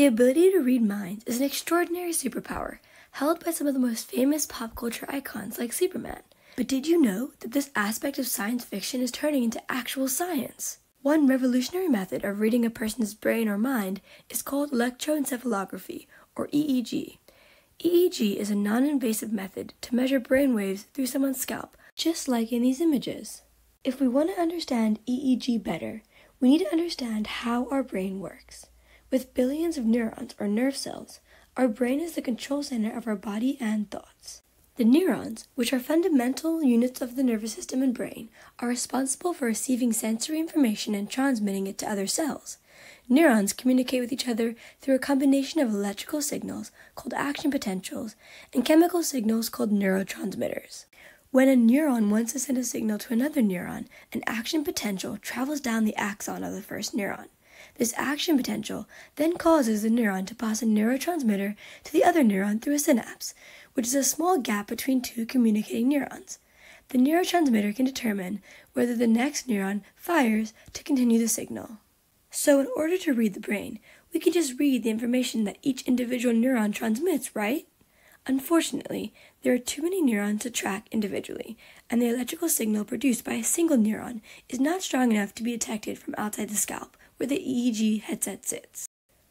The ability to read minds is an extraordinary superpower held by some of the most famous pop culture icons like Superman. But did you know that this aspect of science fiction is turning into actual science? One revolutionary method of reading a person's brain or mind is called electroencephalography, or EEG. EEG is a non invasive method to measure brain waves through someone's scalp, just like in these images. If we want to understand EEG better, we need to understand how our brain works. With billions of neurons or nerve cells, our brain is the control center of our body and thoughts. The neurons, which are fundamental units of the nervous system and brain, are responsible for receiving sensory information and transmitting it to other cells. Neurons communicate with each other through a combination of electrical signals called action potentials and chemical signals called neurotransmitters. When a neuron wants to send a signal to another neuron, an action potential travels down the axon of the first neuron. This action potential then causes the neuron to pass a neurotransmitter to the other neuron through a synapse, which is a small gap between two communicating neurons. The neurotransmitter can determine whether the next neuron fires to continue the signal. So, in order to read the brain, we can just read the information that each individual neuron transmits, right? Unfortunately, there are too many neurons to track individually, and the electrical signal produced by a single neuron is not strong enough to be detected from outside the scalp, where the EEG headset sits.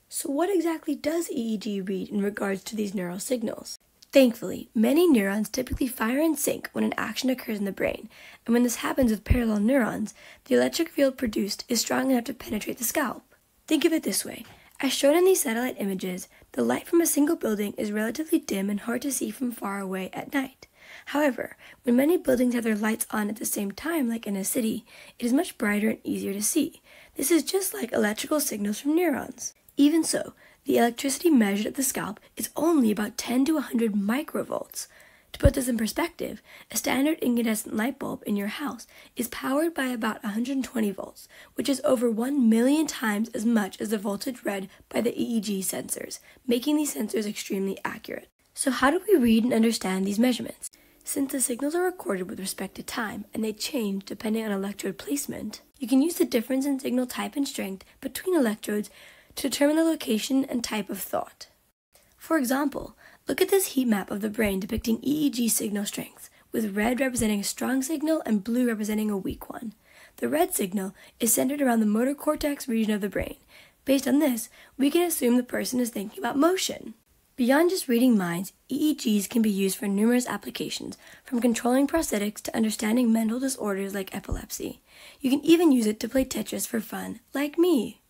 So, what exactly does EEG read in regards to these neural signals? Thankfully, many neurons typically fire in sync when an action occurs in the brain, and when this happens with parallel neurons, the electric field produced is strong enough to penetrate the scalp. Think of it this way as shown in these satellite images, the light from a single building is relatively dim and hard to see from far away at night. However, when many buildings have their lights on at the same time, like in a city, it is much brighter and easier to see. This is just like electrical signals from neurons. Even so, the electricity measured at the scalp is only about 10 to 100 microvolts, to put this in perspective, a standard incandescent light bulb in your house is powered by about 120 volts, which is over 1 million times as much as the voltage read by the EEG sensors, making these sensors extremely accurate. So, how do we read and understand these measurements? Since the signals are recorded with respect to time and they change depending on electrode placement, you can use the difference in signal type and strength between electrodes to determine the location and type of thought. For example, Look at this heat map of the brain depicting EEG signal strength, with red representing a strong signal and blue representing a weak one. The red signal is centered around the motor cortex region of the brain. Based on this, we can assume the person is thinking about motion. Beyond just reading minds, EEGs can be used for numerous applications, from controlling prosthetics to understanding mental disorders like epilepsy. You can even use it to play Tetris for fun, like me.